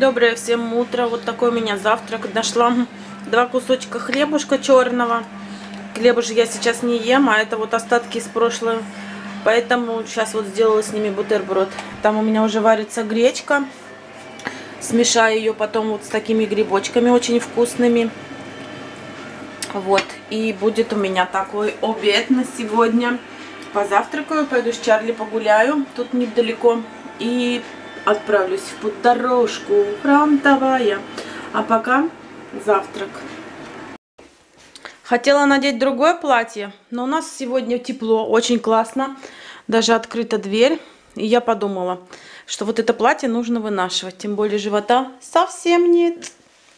Доброе всем утро. Вот такой у меня завтрак. Нашла два кусочка хлебушка черного. Хлеба же я сейчас не ем, а это вот остатки из прошлого. Поэтому сейчас вот сделала с ними бутерброд. Там у меня уже варится гречка. Смешаю ее потом вот с такими грибочками очень вкусными. Вот. И будет у меня такой обед на сегодня. Позавтракаю, пойду с Чарли погуляю. Тут недалеко. И отправлюсь в путь дорожку фронтовая. А пока завтрак. Хотела надеть другое платье, но у нас сегодня тепло, очень классно. Даже открыта дверь. И я подумала, что вот это платье нужно вынашивать. Тем более живота совсем нет.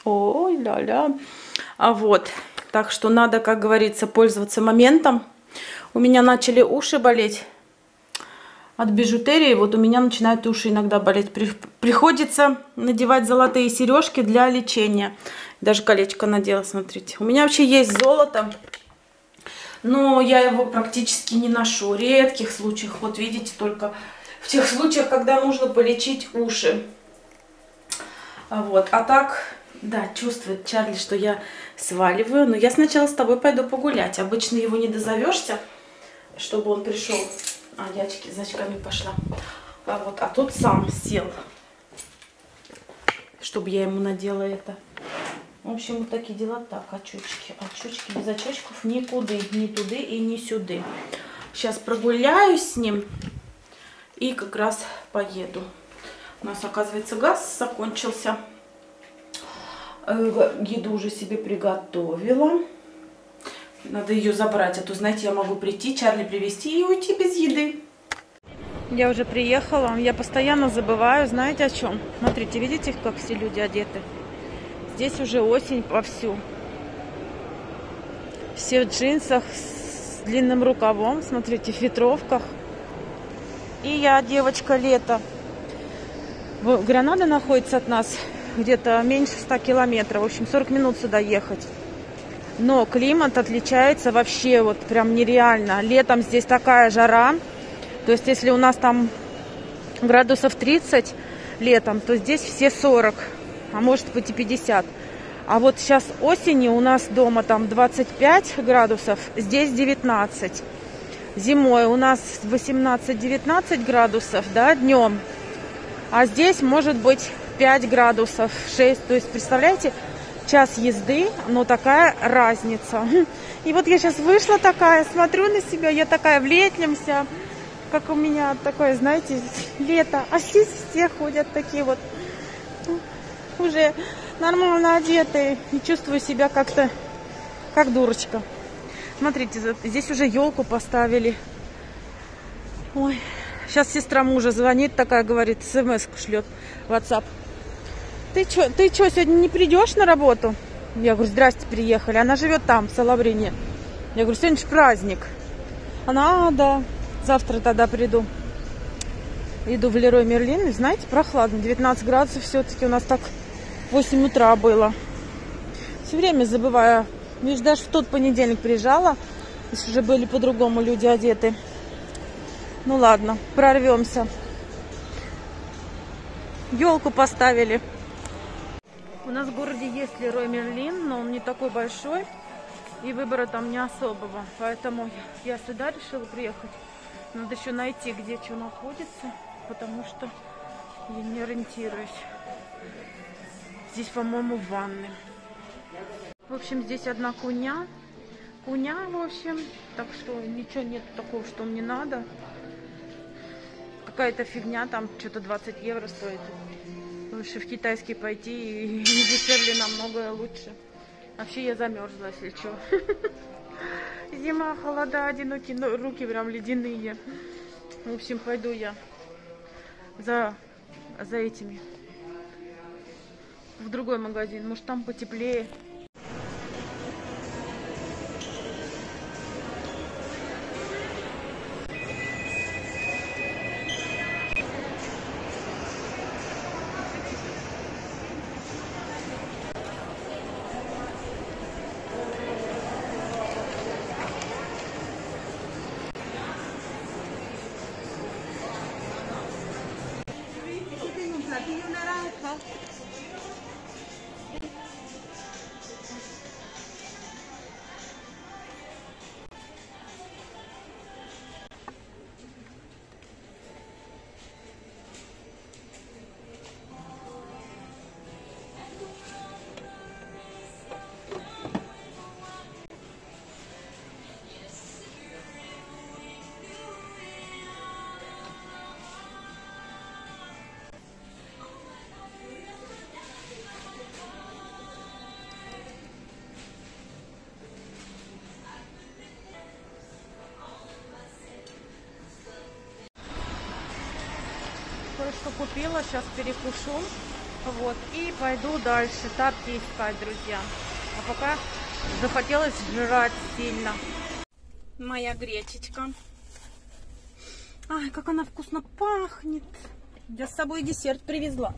Ой, ля-ля. А вот, так что надо, как говорится, пользоваться моментом. У меня начали уши болеть от бижутерии. Вот у меня начинают уши иногда болеть. Приходится надевать золотые сережки для лечения. Даже колечко надела, смотрите. У меня вообще есть золото, но я его практически не ношу. В редких случаях, вот видите, только в тех случаях, когда нужно полечить уши. Вот, а так, да, чувствует Чарли, что я сваливаю. Но я сначала с тобой пойду погулять. Обычно его не дозовешься, чтобы он пришел. А, я за очками пошла. А, вот, а тут сам сел, чтобы я ему надела это. В общем, вот такие дела. Так, очечки. Очечки без очечков никуда. Ни туды и ни сюда. Сейчас прогуляюсь с ним. И как раз поеду. У нас, оказывается, газ закончился. Э, еду уже себе приготовила. Надо ее забрать, а то, знаете, я могу прийти, Чарли привезти и уйти без еды. Я уже приехала, я постоянно забываю, знаете о чем? Смотрите, видите, как все люди одеты? Здесь уже осень вовсю. Все в джинсах с длинным рукавом, смотрите, в ветровках. И я девочка лето. Гранада находится от нас где-то меньше 100 километров. В общем, 40 минут сюда ехать. Но климат отличается вообще вот прям нереально. Летом здесь такая жара. То есть если у нас там градусов 30 летом, то здесь все 40, а может быть и 50. А вот сейчас осенью у нас дома там 25 градусов, здесь 19. Зимой у нас 18-19 градусов, да, днем. А здесь может быть 5 градусов, 6. То есть, представляете, час езды, но такая разница. И вот я сейчас вышла такая, смотрю на себя, я такая в летнем как у меня такое, знаете, лето. А здесь все ходят такие вот уже нормально одетые и чувствую себя как-то как дурочка. Смотрите, здесь уже елку поставили. Ой, сейчас сестра мужа звонит, такая говорит, смс шлет, WhatsApp ты что, ты что, сегодня не придешь на работу? Я говорю, здрасте, приехали. Она живет там, в Салабрине. Я говорю, сегодня же праздник. Она, а, да, завтра тогда приду. Иду в Лерой Мерлин, и знаете, прохладно, 19 градусов все-таки у нас так 8 утра было. Все время забываю. Видишь, даже в тот понедельник приезжала, если уже были по-другому люди одеты. Ну ладно, прорвемся. Елку поставили. У нас в городе есть Лерой Мерлин, но он не такой большой. И выбора там не особого. Поэтому я сюда решила приехать. Надо еще найти, где что находится. Потому что я не ориентируюсь. Здесь, по-моему, ванны. В общем, здесь одна куня. Куня, в общем. Так что ничего нет такого, что мне надо. Какая-то фигня, там что-то 20 евро стоит. Лучше в китайский пойти и дешевле намного лучше. Вообще я замерзла, если что. Зима, холода, одинокие, но руки прям ледяные. В общем, пойду я за, за этими в другой магазин. Может, там потеплее. Кое-что купила. Сейчас перекушу. Вот. И пойду дальше тапки искать, друзья. А пока захотелось жрать сильно. Моя гречечка. Ай, как она вкусно пахнет. Я с собой десерт привезла.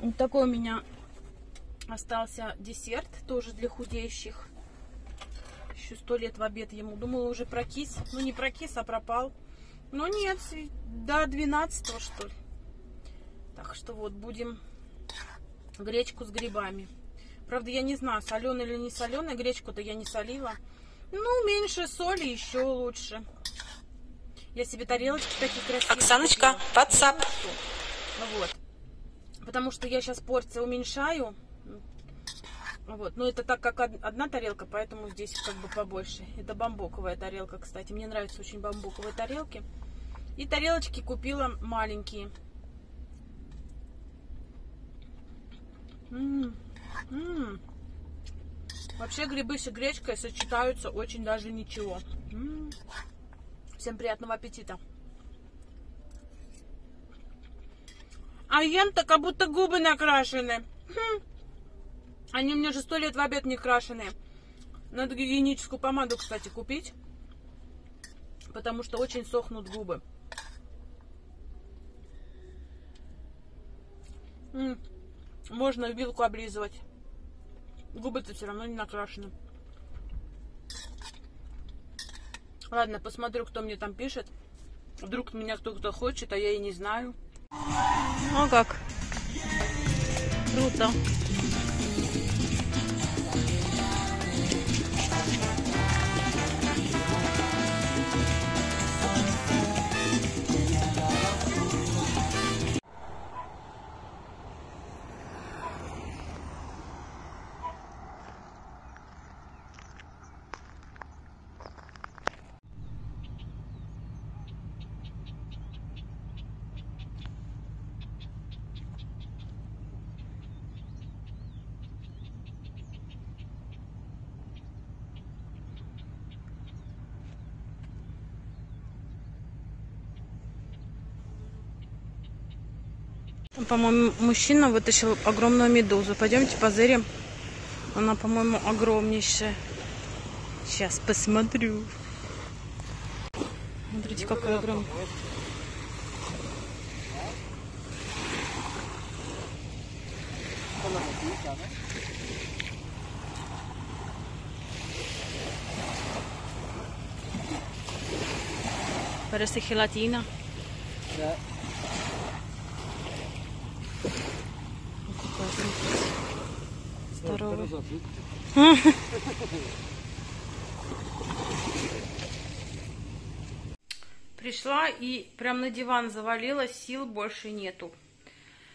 Вот такой у меня остался десерт, тоже для худеющих. Еще сто лет в обед ему. Думала, уже прокис. Ну, не прокис, а пропал. Но нет, до 12 что ли. Так что вот, будем гречку с грибами. Правда, я не знаю, соленая или не соленая. Гречку-то я не солила. Ну, меньше соли, еще лучше. Я себе тарелочки такие красивые. Оксаночка, WhatsApp. Вот. Потому что я сейчас порции уменьшаю. Вот. Но это так как одна тарелка, поэтому здесь как бы побольше. Это бамбуковая тарелка, кстати. Мне нравятся очень бамбуковые тарелки. И тарелочки купила маленькие. М -м -м. Вообще грибы с гречкой сочетаются очень даже ничего. М -м. Всем приятного аппетита. А ем-то как будто губы накрашены. Хм. Они у меня же сто лет в обед не крашеные. Надо гигиеническую помаду, кстати, купить. Потому что очень сохнут губы. М -м. Можно вилку облизывать. Губы-то все равно не накрашены. Ладно, посмотрю, кто мне там пишет. Вдруг меня кто-то хочет, а я и не знаю. Ну как? Круто. По-моему, мужчина вытащил огромную медузу. Пойдемте позырим. Она, по-моему, огромнейшая. Сейчас посмотрю. Смотрите, какая огромная. Parece gelatina. Ja. Пришла и прям на диван завалилась, сил больше нету.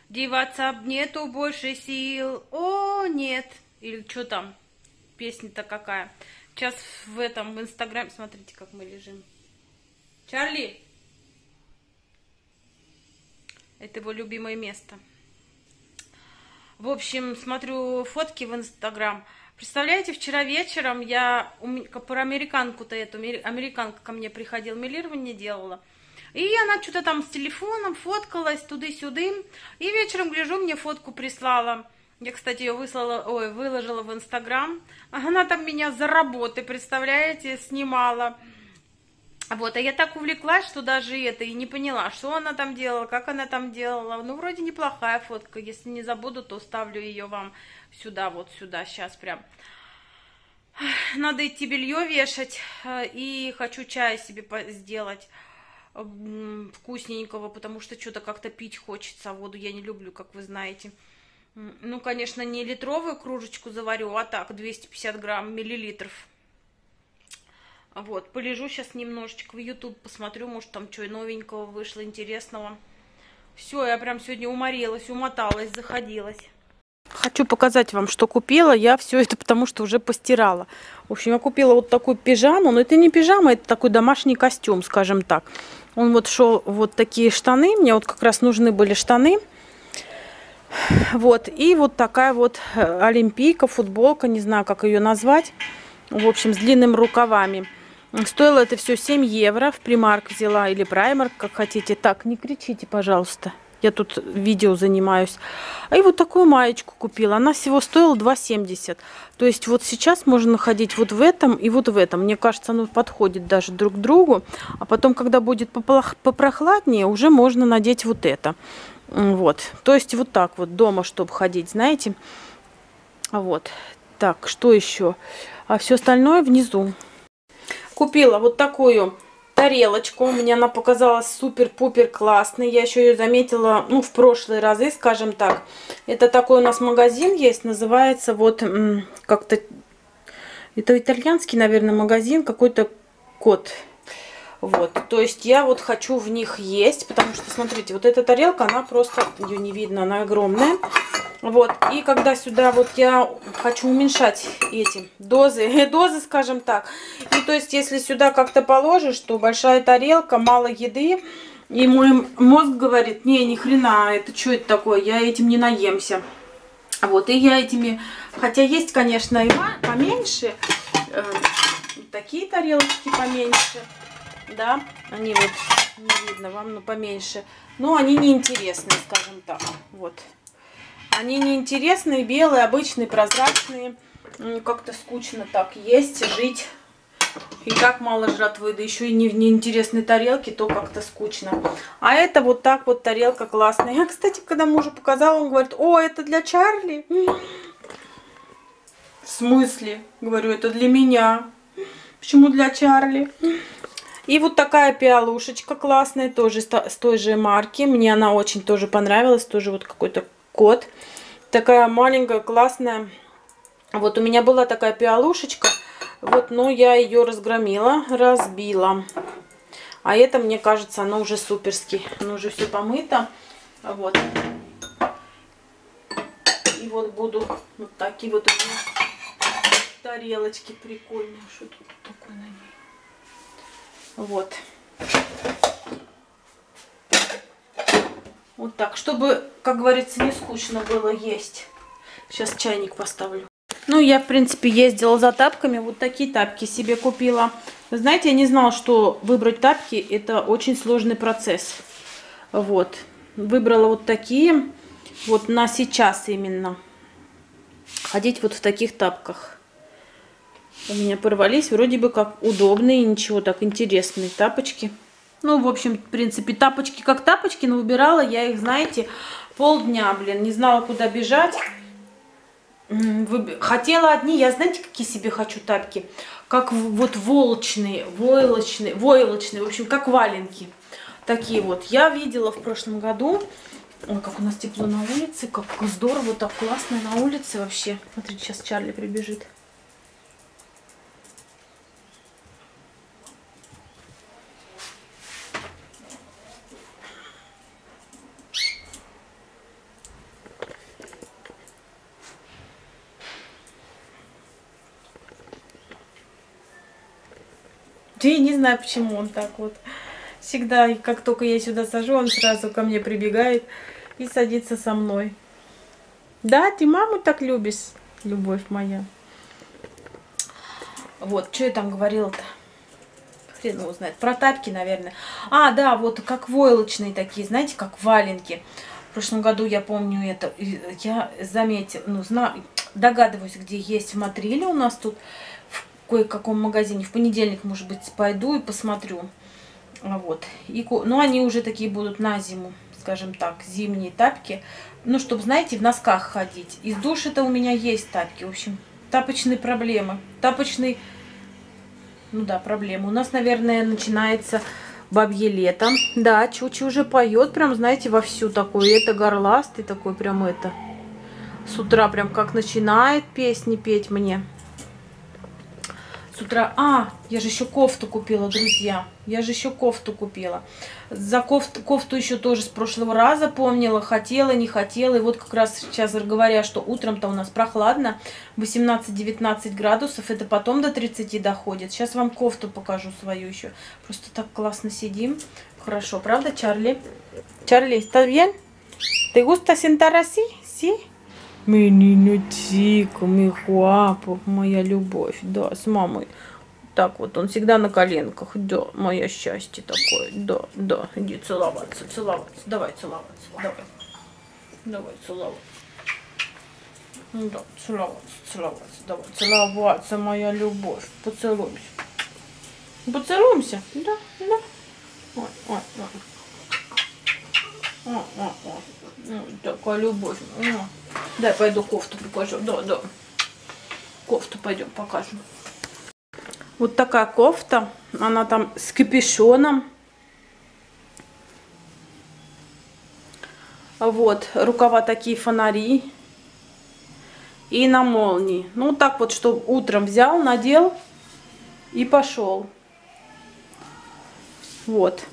Деваться нету больше сил, о, нет. Или что там, песня-то какая. Сейчас в этом, в инстаграме, смотрите, как мы лежим. Чарли! Это его любимое место. В общем, смотрю фотки в Инстаграм. Представляете, вчера вечером я про американку-то эту, американка ко мне приходила, милирование делала. И она что-то там с телефоном фоткалась туда-сюда. И вечером, гляжу, мне фотку прислала. Я, кстати, ее выслала, ой, выложила в Инстаграм. Она там меня за работы, представляете, снимала. Вот, а я так увлеклась, что даже это и не поняла, что она там делала, как она там делала. Ну, вроде неплохая фотка. Если не забуду, то ставлю ее вам сюда, вот сюда, сейчас прям. Надо идти белье вешать. Э, и хочу чай себе сделать вкусненького, потому что что-то как-то пить хочется. А воду я не люблю, как вы знаете. Ну, конечно, не литровую кружечку заварю, а так, 250 грамм, миллилитров. Вот, полежу сейчас немножечко в YouTube, посмотрю, может там что новенького вышло, интересного. Все, я прям сегодня уморилась, умоталась, заходилась. Хочу показать вам, что купила. Я все это потому, что уже постирала. В общем, я купила вот такую пижаму. Но это не пижама, это такой домашний костюм, скажем так. Он вот шел вот такие штаны. Мне вот как раз нужны были штаны. Вот. И вот такая вот э, олимпийка, футболка. Не знаю, как ее назвать. В общем, с длинными рукавами. Стоило это все 7 евро. В примарк взяла или праймарк, как хотите. Так, не кричите, пожалуйста. Я тут видео занимаюсь. А и вот такую маечку купила. Она всего стоила 2,70. То есть вот сейчас можно ходить вот в этом и вот в этом. Мне кажется, оно подходит даже друг к другу. А потом, когда будет попрохладнее, уже можно надеть вот это. Вот. То есть вот так вот дома, чтобы ходить, знаете. Вот. Так, что еще? А все остальное внизу. Купила вот такую тарелочку. Мне она показалась супер-пупер классной. Я еще ее заметила, ну, в прошлые разы, скажем так. Это такой у нас магазин есть, называется вот как-то... Это итальянский, наверное, магазин, какой-то кот. Вот, то есть я вот хочу в них есть, потому что, смотрите, вот эта тарелка, она просто, ее не видно, она огромная. Вот, и когда сюда вот я хочу уменьшать эти дозы, дозы, скажем так. И то есть, если сюда как-то положишь, то большая тарелка, мало еды. И мой мозг говорит, не, ни хрена, это что это такое, я этим не наемся. Вот, и я этими, хотя есть, конечно, и поменьше, э, такие тарелочки поменьше, да, они вот, не видно вам, но поменьше, но они неинтересные, скажем так, вот. Они неинтересные, белые, обычные, прозрачные. Как-то скучно так есть, жить. И так мало жратвы, да еще и не в неинтересной тарелке, то как-то скучно. А это вот так вот тарелка классная. Я, кстати, когда мужу показала, он говорит, о, это для Чарли. В смысле? Говорю, это для меня. Почему для Чарли? И вот такая пиалушечка классная, тоже с той же марки. Мне она очень тоже понравилась. Тоже вот какой-то кот. Такая маленькая, классная. Вот у меня была такая пиалушечка. Вот, но я ее разгромила, разбила. А это, мне кажется, оно уже суперски. Оно уже все помыто. Вот. И вот буду вот такие вот у меня тарелочки прикольные. Что тут такое на ней? Вот. Вот так, чтобы, как говорится, не скучно было есть. Сейчас чайник поставлю. Ну, я, в принципе, ездила за тапками. Вот такие тапки себе купила. Вы знаете, я не знала, что выбрать тапки – это очень сложный процесс. Вот. Выбрала вот такие. Вот на сейчас именно. Ходить вот в таких тапках. У меня порвались. Вроде бы как удобные, ничего так интересные тапочки. Ну, в общем, в принципе, тапочки как тапочки, но выбирала я их, знаете, полдня, блин. Не знала, куда бежать. Хотела одни, я знаете, какие себе хочу тапки? Как вот волчные, войлочные, войлочные, в общем, как валенки. Такие вот. Я видела в прошлом году, ой, как у нас тепло на улице, как здорово, так классно на улице вообще. Смотрите, сейчас Чарли прибежит. Я не знаю, почему он так вот. Всегда, как только я сюда сажу, он сразу ко мне прибегает и садится со мной. Да, ты маму так любишь, любовь моя. Вот, что я там говорила-то? Хрен его знает. Про тапки, наверное. А, да, вот как войлочные такие, знаете, как валенки. В прошлом году я помню это, я заметила, ну, знаю, догадываюсь, где есть в Матриле у нас тут кое-каком магазине. В понедельник, может быть, пойду и посмотрю. Вот. И, ну, они уже такие будут на зиму, скажем так, зимние тапки. Ну, чтобы, знаете, в носках ходить. Из души-то у меня есть тапки. В общем, тапочные проблемы. Тапочный, ну да, проблемы. У нас, наверное, начинается бабье лето. Да, Чучи уже поет, прям, знаете, вовсю такой. Это горластый такой, прям это. С утра прям как начинает песни петь мне утра... А, я же еще кофту купила, друзья. Я же еще кофту купила. За кофту, кофту еще тоже с прошлого раза помнила. Хотела, не хотела. И вот как раз сейчас говоря, что утром-то у нас прохладно. 18-19 градусов. Это потом до 30 доходит. Сейчас вам кофту покажу свою еще. Просто так классно сидим. Хорошо, правда, Чарли? Чарли, está bien? ¿Te gusta sentar así? Sí? Menino Тико, мой guapo, моя любовь. Да, с мамой. Так вот, он всегда на коленках. Да, мое счастье такое. Да, да, иди целоваться, целоваться. Давай целоваться, давай. Давай целоваться. Да, целоваться, целоваться. Давай, целоваться, моя любовь. Поцелуемся. Поцелуемся? Да, да. Ой, ой, ой. Ой, ой, ой. Ой, такая любовь. Дай пойду кофту покажу. Да, да. Кофту пойдем покажем. Вот такая кофта. Она там с капюшоном. Вот, рукава такие фонари. И на молнии. Ну, так вот, что утром взял, надел и пошел. Вот.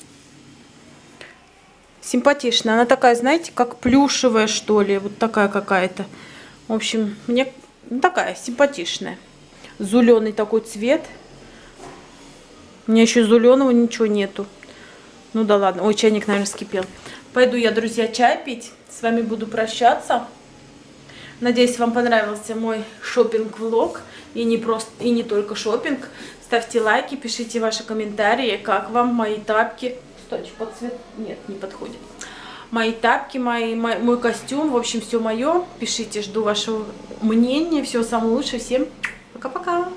Симпатичная. Она такая, знаете, как плюшевая, что ли. Вот такая какая-то. В общем, мне такая симпатичная. Зеленый такой цвет. У меня еще зеленого ничего нету. Ну да ладно. Ой, чайник, наверное, скипел. Пойду я, друзья, чай пить. С вами буду прощаться. Надеюсь, вам понравился мой шопинг влог И не, просто, и не только шопинг. Ставьте лайки, пишите ваши комментарии, как вам мои тапки. Кстати, под цвет... Нет, не подходит. Мои тапки, мои, мой, мой костюм, в общем, все мое. Пишите, жду вашего мнения. Всего самого лучшего. Всем пока-пока.